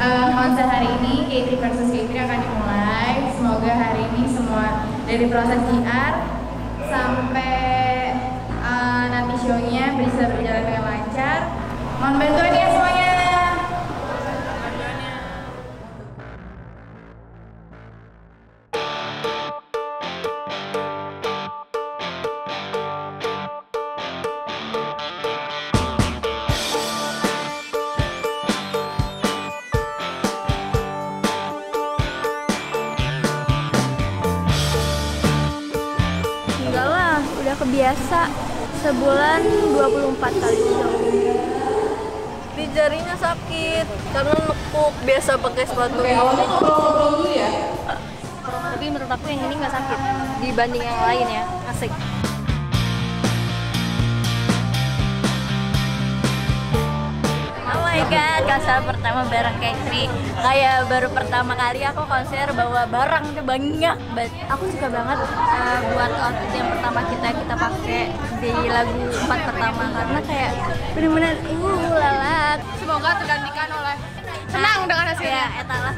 eh, konser hari ini K3 versus K3 akan dimulai. Semoga hari ini semua dari proses PR sampai eh, nanti show-nya bisa berjalan dengan lancar. Mohon bantuan kebiasa. Sebulan 24 kali show. Di jarinya sakit karena nekuk biasa pakai sepatu. Tapi menurut aku yang ini nggak sakit dibanding yang lain ya. Asik. My god, konser pertama bareng Katri Kayak baru pertama kali aku konser bawa barang tuh banyak banget Aku suka banget uh, buat outfit yang pertama kita kita pakai di lagu empat pertama karena kayak bener-bener uh lalat. Semoga tergantikan oleh senang dengan hasilnya. Ya, etalah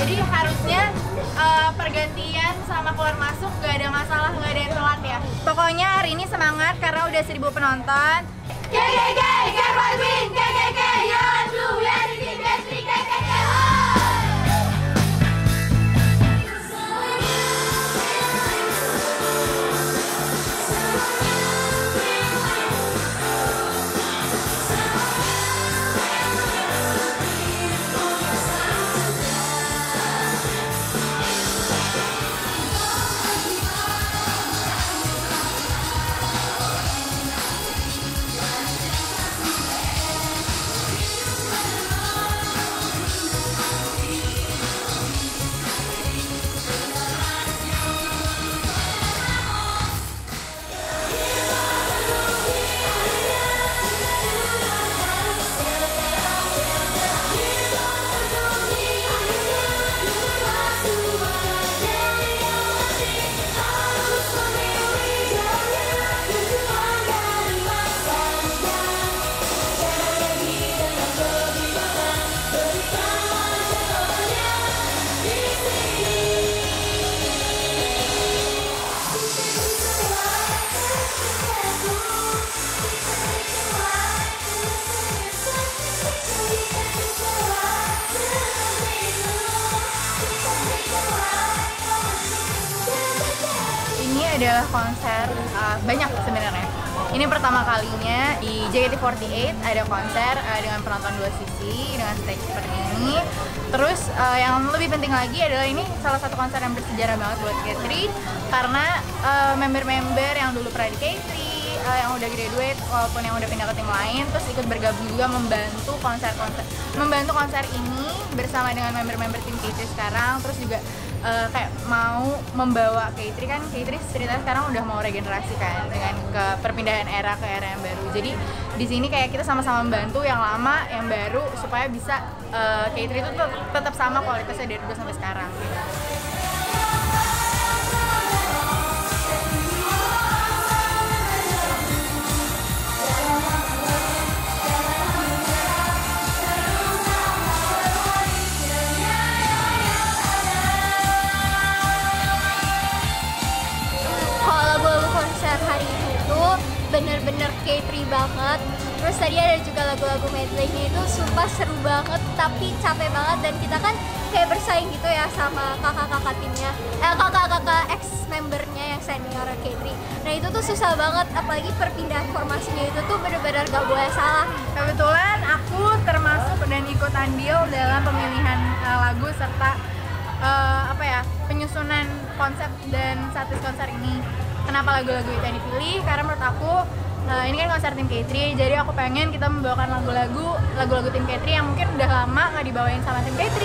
Jadi harusnya eh, pergantian sama keluar masuk gak ada masalah, gak ada yang telat ya. Pokoknya hari ini semangat karena udah 1000 penonton. KKK, Get Right Wing, KKK. Ini pertama kalinya di JKT48 ada konser uh, dengan penonton dua sisi dengan stage seperti ini. Terus uh, yang lebih penting lagi adalah ini salah satu konser yang bersejarah banget buat K3 karena uh, member-member yang dulu pernah di K3 uh, yang udah graduate walaupun yang udah pindah ke tim lain terus ikut bergabung juga membantu konser-konser membantu konser ini bersama dengan member-member tim K3 sekarang terus juga uh, kayak mau membawa K3 kan K3 ceritanya sekarang udah mau regenerasi kan dengan ke perpindahan era ke era yang baru jadi di sini kayak kita sama-sama membantu yang lama yang baru supaya bisa uh, K3 itu tetap sama kualitasnya dari dulu sampai sekarang gitu. Bener-bener K3 banget. Terus tadi ada juga lagu-lagu medley-nya itu sumpah seru banget tapi capek banget dan kita kan kayak bersaing gitu ya sama kakak-kakak timnya eh kakak-kakak ex membernya yang senior K3 nah itu tuh susah banget apalagi perpindahan formasinya itu tuh bener-bener gak boleh salah Kebetulan aku termasuk dan ikut andil dalam pemilihan uh, lagu serta uh, apa ya penyusunan konsep dan status konser ini. Kenapa lagu-lagu itu yang dipilih? Karena menurut aku uh, ini kan konser tim K3, jadi aku pengen kita membawakan lagu-lagu lagu-lagu tim K3 yang mungkin udah lama nggak dibawain sama tim K3.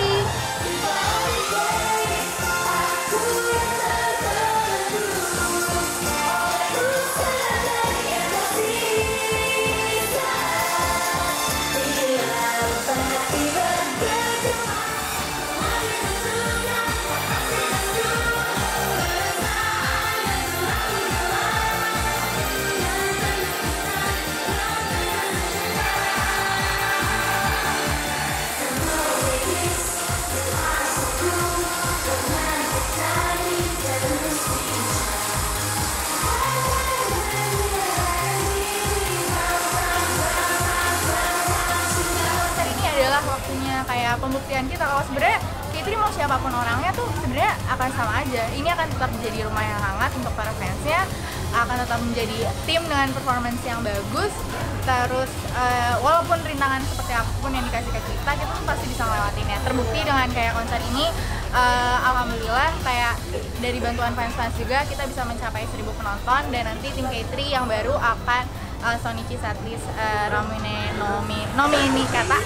lah waktunya kayak pembuktian kita kalau sebenarnya Fitri mau siapa pun orangnya tuh sebenarnya akan sama aja. Ini akan tetap jadi rumah yang hangat untuk para fansnya akan tetap menjadi tim dengan performance yang bagus. Terus uh, walaupun rintangan seperti apa pun yang dikasih ke kita kita tuh pasti bisa lewatinnya terbukti dengan kayak konser ini uh, alhamdulillah kayak dari bantuan fans-fans juga kita bisa mencapai 1000 penonton dan nanti tim K3 yang baru akan uh, Sonichi Satlis uh, Ramune Nomi Nomi ini kata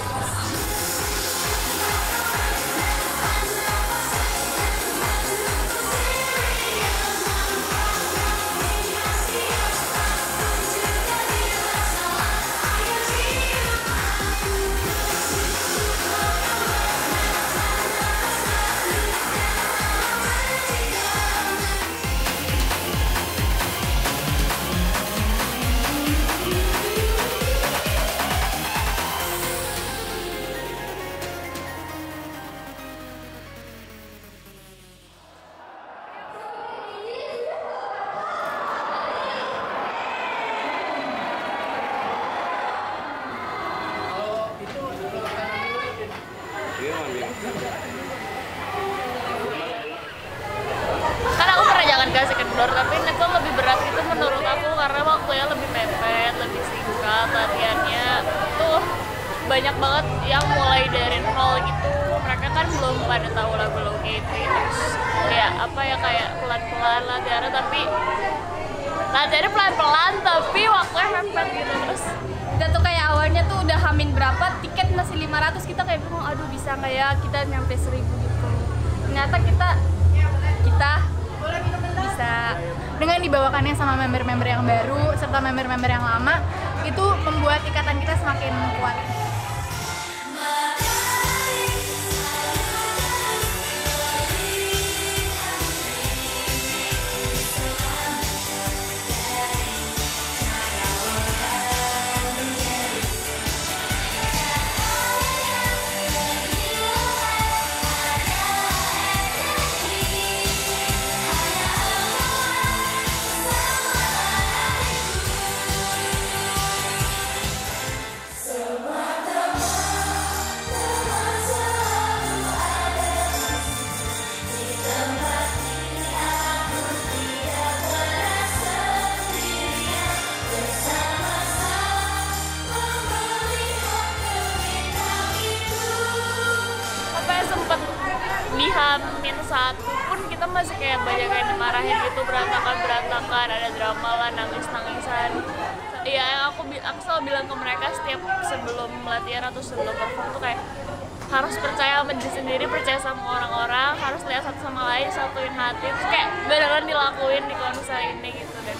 kasih kendor tapi itu lebih berat itu menurut aku karena waktunya lebih mepet lebih singkat latihannya tuh banyak banget yang mulai dari nol gitu. Mereka kan belum pada tahu lagu-lagu K3 terus kayak apa ya kayak pelan-pelan latihannya tapi latihannya pelan-pelan tapi waktunya mepet gitu terus kita tuh kayak awalnya tuh udah hamin berapa tiket masih 500 kita kayak bingung aduh bisa nggak ya kita nyampe 1000 dengan dibawakannya sama member-member yang baru serta member-member yang lama itu membuat ikatan kita semakin kuat. Hamin satu pun kita masih kayak banyak yang dimarahin gitu berantakan berantakan ada drama lah nangis nangisan ya aku aku selalu bilang ke mereka setiap sebelum latihan atau sebelum perform tuh kayak harus percaya sama diri sendiri percaya sama orang-orang harus lihat satu sama lain satuin hati. Terus kayak beneran dilakuin di konser ini gitu dan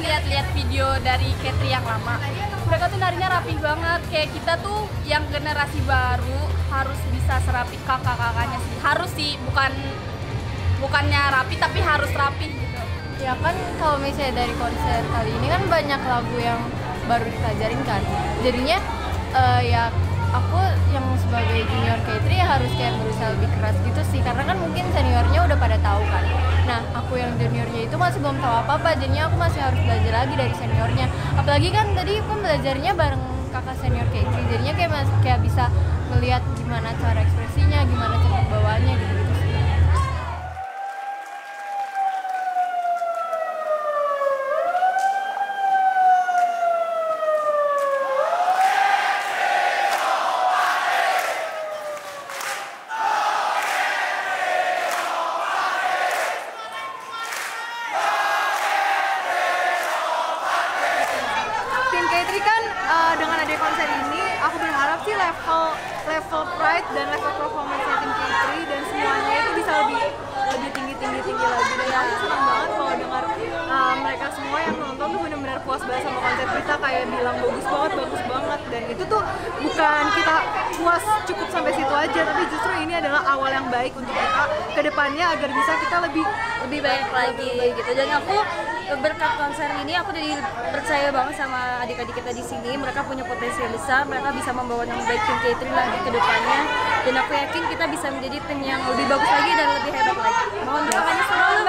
lihat-lihat video dari Katri yang lama. Mereka tuh narinya rapi banget. Kayak kita tuh yang generasi baru harus bisa serapi kakak-kakaknya sih. Harus sih bukan bukannya rapi tapi harus rapi gitu. Ya kan kalau misalnya dari konser kali ini kan banyak lagu yang baru dipelajarin kan. Jadinya eh, ya aku yang sebagai junior K3 ya harus kayak berusaha lebih keras gitu sih karena kan mungkin seniornya udah pada tahu kan. Nah aku yang juniornya itu masih belum tahu apa-apa jadinya aku masih harus belajar lagi dari seniornya. Apalagi kan tadi aku belajarnya bareng kakak senior K3 jadinya kayak mas- kayak bisa melihat gimana cara ekspresinya, gimana cara bawanya gitu gitu sih. Tim K3 kan eh, dengan adanya konser ini, aku berharap sih level level pride dan level performance tim K3 dan semuanya itu bisa lebih lebih tinggi tinggi tinggi lagi. Dan aku senang banget kalau dengar eh, mereka semua yang nonton tuh benar-benar puas banget sama konser kita. Kayak bilang bagus banget bagus banget. Dan itu tuh bukan kita puas cukup sampai situ aja tapi justru ini adalah awal yang baik untuk kita ke depannya agar bisa kita lebih lebih baik lagi gitu. Dan aku berkat konser ini aku jadi percaya banget sama adik-adik kita di sini. Mereka punya potensi yang besar. Mereka bisa membawa yang baik tim K3 lagi ke depannya dan aku yakin kita bisa menjadi tim yang lebih bagus lagi dan lebih hebat lagi. Mohon doakannya selalu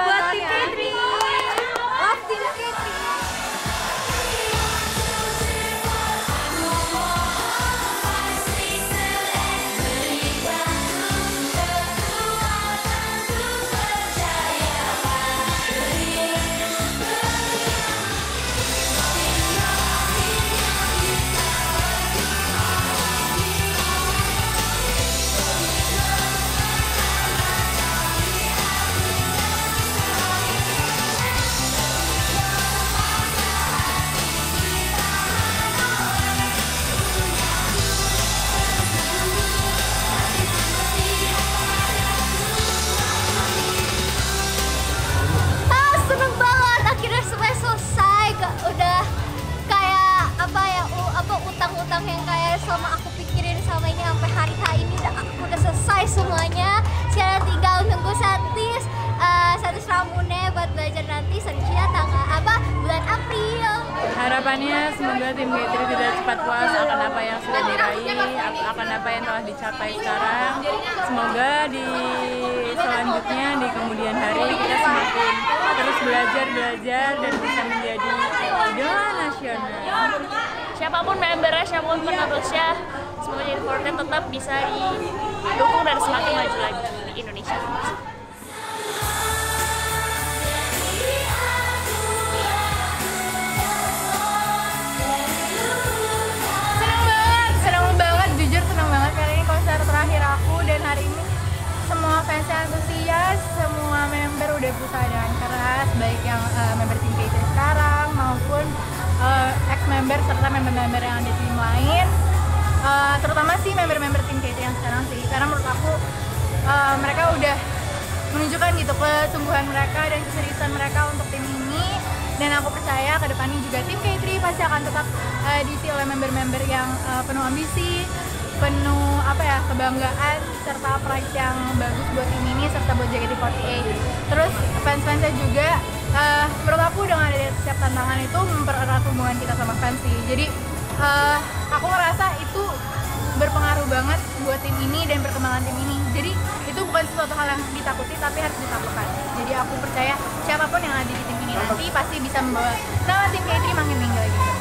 semoga tim K3 tidak cepat puas akan apa yang sudah diraih, akan apa yang telah dicapai sekarang. Semoga di selanjutnya di kemudian hari kita semakin terus belajar belajar dan bisa menjadi idola nasional. siapa pun membernya, siapa pun penerusnya, semoga jadi tetap bisa didukung dan semakin maju lagi di Indonesia. Dan hari ini semua fans yang antusias semua member udah berusaha dengan keras baik yang eh, member tim K3 sekarang maupun ex member serta member-member yang ada di tim lain. Eh, terutama sih member-member tim K3 yang sekarang sih karena menurut aku eh, mereka udah menunjukkan gitu kesungguhan mereka dan keseriusan mereka untuk tim ini. Dan aku percaya ke depannya juga tim K3 pasti akan tetap eh, diisi oleh member-member yang eh, penuh ambisi penuh kebanggaan serta pride yang bagus buat tim ini serta buat JKT48 terus fans-fansnya juga eh, menurut aku dengan ada setiap tantangan itu mempererat hubungan kita sama fans sih jadi eh, aku ngerasa itu berpengaruh banget buat tim ini dan perkembangan tim ini. Jadi itu bukan sesuatu hal yang ditakuti tapi harus ditaklukkan. Jadi aku percaya siapa pun yang ada di tim ini nanti pasti bisa membawa nama tim K3 makin tinggi lagi.